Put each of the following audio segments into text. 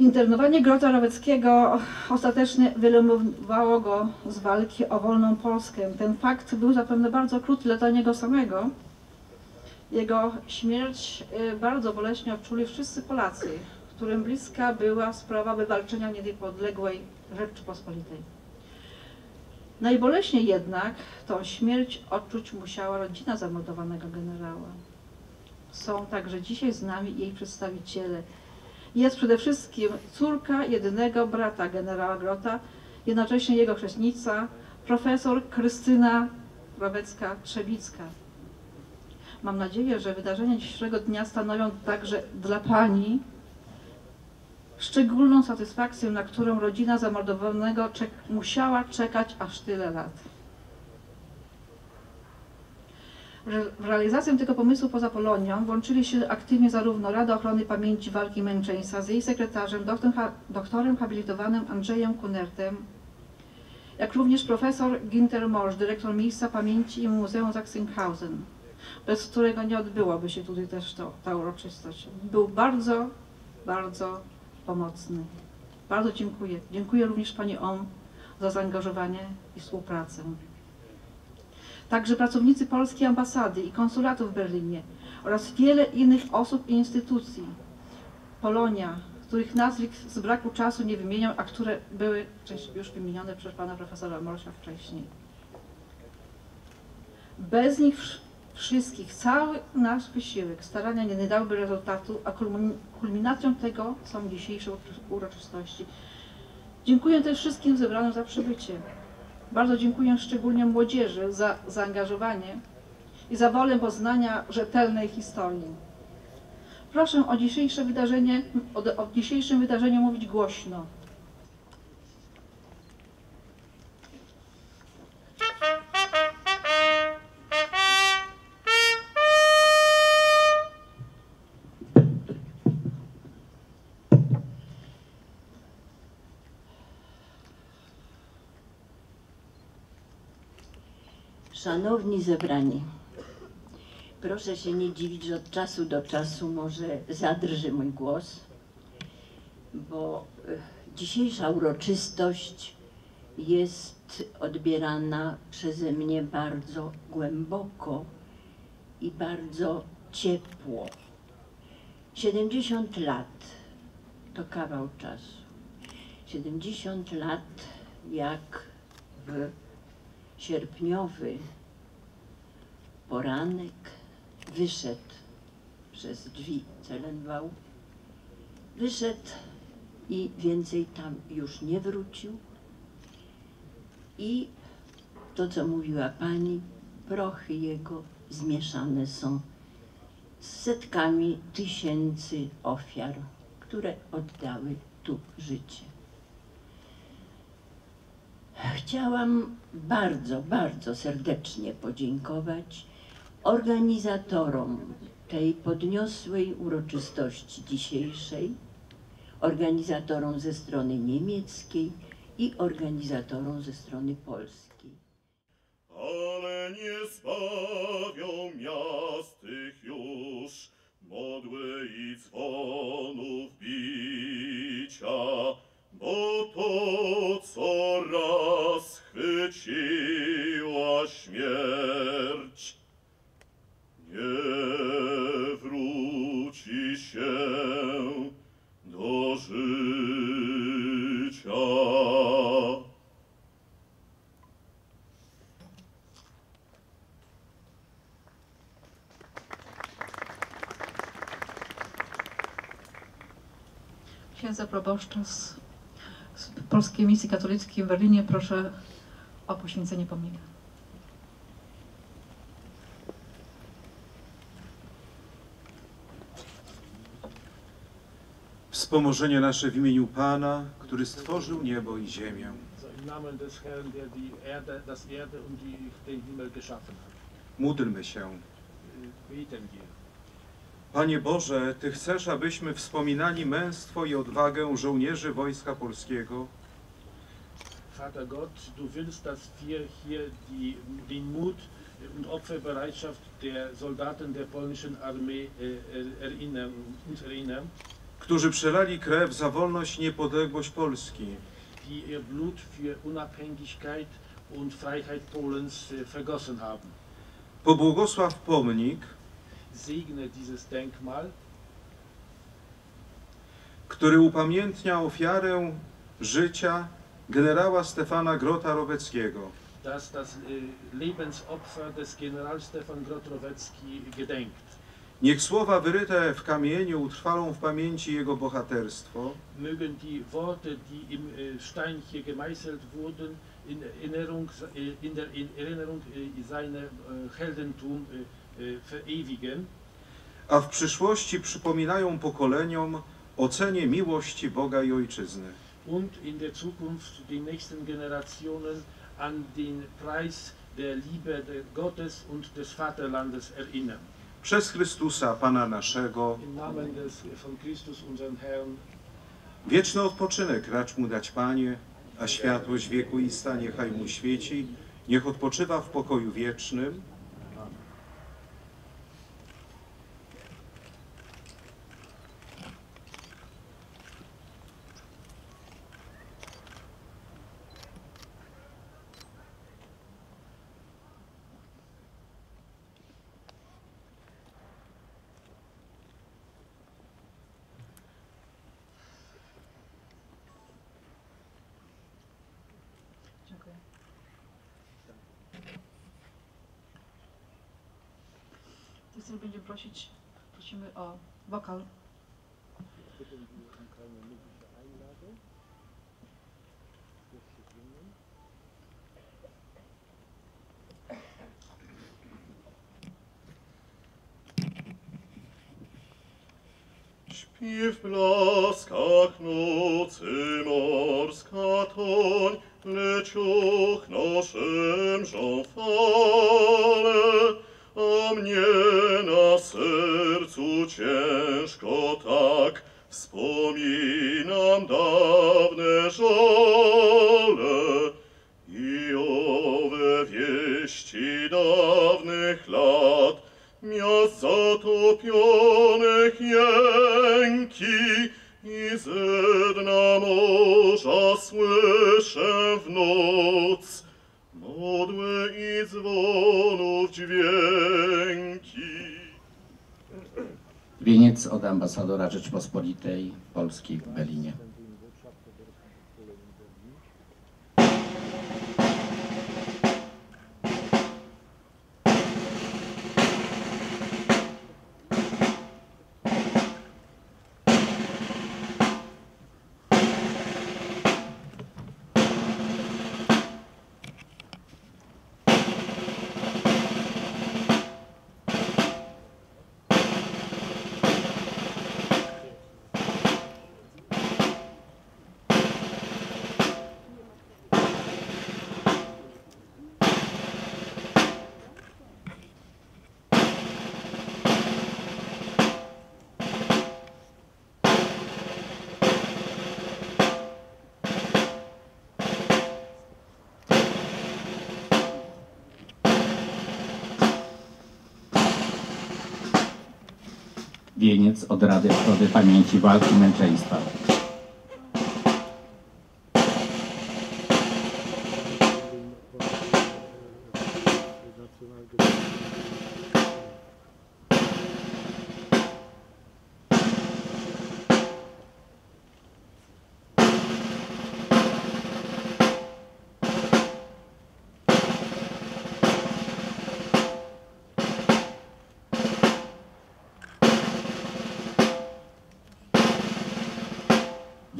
Internowanie Grota Roweckiego ostatecznie wyeliminowało go z walki o wolną Polskę. Ten fakt był zapewne bardzo okrutny dla niego samego. Jego śmierć y, bardzo boleśnie odczuli wszyscy Polacy, którym bliska była sprawa wywalczenia niepodległej Rzeczypospolitej. Najboleśniej jednak to śmierć odczuć musiała rodzina zamordowanego generała. Są także dzisiaj z nami jej przedstawiciele. Jest przede wszystkim córka jedynego brata generała Grota, jednocześnie jego chrzestnica, profesor Krystyna Rowecka-Trzebicka. Mam nadzieję, że wydarzenia dzisiejszego dnia stanowią także dla Pani szczególną satysfakcję, na którą rodzina zamordowanego czek musiała czekać aż tyle lat. W realizację tego pomysłu poza Polonią włączyli się aktywnie zarówno Rada Ochrony Pamięci Walki Męczeństwa z jej sekretarzem, doktorem, ha- doktorem habilitowanym Andrzejem Kunertem, jak również profesor Ginter Morsch, dyrektor Miejsca Pamięci i Muzeum Sachsenhausen, bez którego nie odbyłoby się tutaj też to, ta uroczystość. Był bardzo, bardzo pomocny. Bardzo dziękuję. Dziękuję również Pani OM za zaangażowanie i współpracę. Także pracownicy polskiej ambasady i konsulatu w Berlinie oraz wiele innych osób i instytucji. Polonia, których nazwisk z braku czasu nie wymieniam, a które były już wymienione przez pana profesora Morsia wcześniej. Bez nich wsz- wszystkich, cały nasz wysiłek, starania nie dałyby rezultatu, a kulmin- kulminacją tego są dzisiejsze uroczy- uroczystości. Dziękuję też wszystkim zebranym za przybycie. Bardzo dziękuję szczególnie młodzieży za zaangażowanie i za wolę poznania rzetelnej historii. Proszę o dzisiejsze wydarzenie, o, o dzisiejszym wydarzeniu mówić głośno. Szanowni zebrani, proszę się nie dziwić, że od czasu do czasu może zadrży mój głos, bo eh, dzisiejsza uroczystość jest odbierana przeze mnie bardzo głęboko i bardzo ciepło. 70 lat to kawał czasu. 70 lat jak w sierpniowy poranek wyszedł przez drzwi Celenwał, wyszedł i więcej tam już nie wrócił. I to, co mówiła pani, prochy jego zmieszane są z setkami tysięcy ofiar, które oddały tu życie. Chciałam bardzo, bardzo serdecznie podziękować organizatorom tej podniosłej uroczystości dzisiejszej, organizatorom ze strony niemieckiej i organizatorom ze strony polskiej. Ale nie zbawią miast tych już modły i dzwonów bicia, bo to, co raz chwyciła śmierć, nie wróci się do życia. Księdza proboszcza z Polskiej Misji Katolickiej w Berlinie proszę o poświęcenie pomnika. Wspomożenie nasze w imieniu Pana, który stworzył niebo i ziemię. Módlmy się. Panie Boże, Ty chcesz, abyśmy wspominali męstwo i odwagę żołnierzy Wojska Polskiego, Vater Gott, du willst, dass wir hier die, den Mut und Opferbereitschaft der Soldaten der polnischen Armee äh, erinnern, uns erinnern, którzy przelali krew za wolność i niepodległość Polski, die ihr Blut für Unabhängigkeit und Freiheit Polens äh, vergossen haben. pobłogosław pomnik, Segne dieses Denkmal, który upamiętnia ofiarę życia generała Stefana Grota-Roweckiego. das das äh, Lebensopfer des General Stefan Grotrowecki gedenkt. Niech słowa wyryte w kamieniu utrwalą w pamięci jego bohaterstwo, Mögen die Worte, die im äh, Stein hier gemeißelt wurden, in Erinnerung, äh, in der in Erinnerung seiner Heldentum verewigen a w przyszłości przypominają pokoleniom o cenie miłości Boga i Ojczyzny. Und in der Zukunft den nächsten Generationen an den Preis der Liebe Gottes und des Vaterlandes erinnern. Przez Chrystusa, Pana naszego, Im Namen des von Christus, unseren Herrn, wieczny odpoczynek racz mu dać Panie, a światłość wieku i stanie chaj mu świeci, niech odpoczywa w pokoju wiecznym. Dziękuję. Teraz będziemy prosić, prosimy o wokal. Śpi w blaskach nocy morska toń, lecz ochno szemrzą ciężko tak wspominam dawne żale i owe wieści dawnych lat, miast zatopionych jęki i ze dna morza słyszę w noc modłę i dzwonów dźwięki. Wieniec od ambasadora Rzeczpospolitej Polskiej w Berlinie. Wieniec od Rady Ochrony Pamięci Walki Męczeństwa.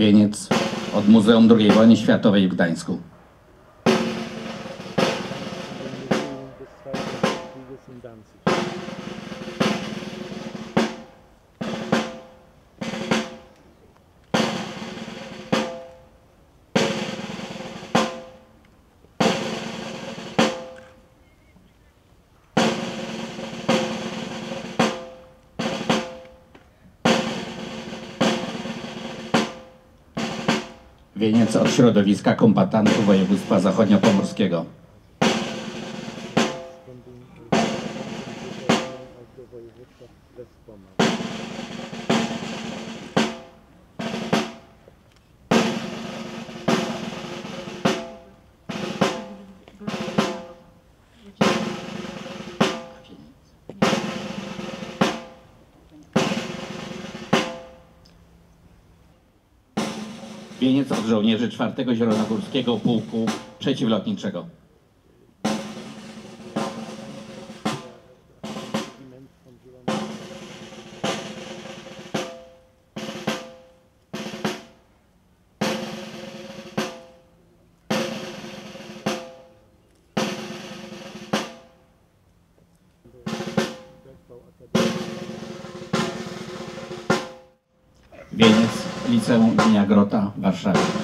Wieniec od Muzeum II Wojny Światowej w Gdańsku. Wieniec od środowiska kombatantów województwa zachodniopomorskiego. von den Wieniec od żołnierzy 4 Zielonogórskiego Pułku Przeciwlotniczego. Wieniec Liceum imienia Grota w Warszawie.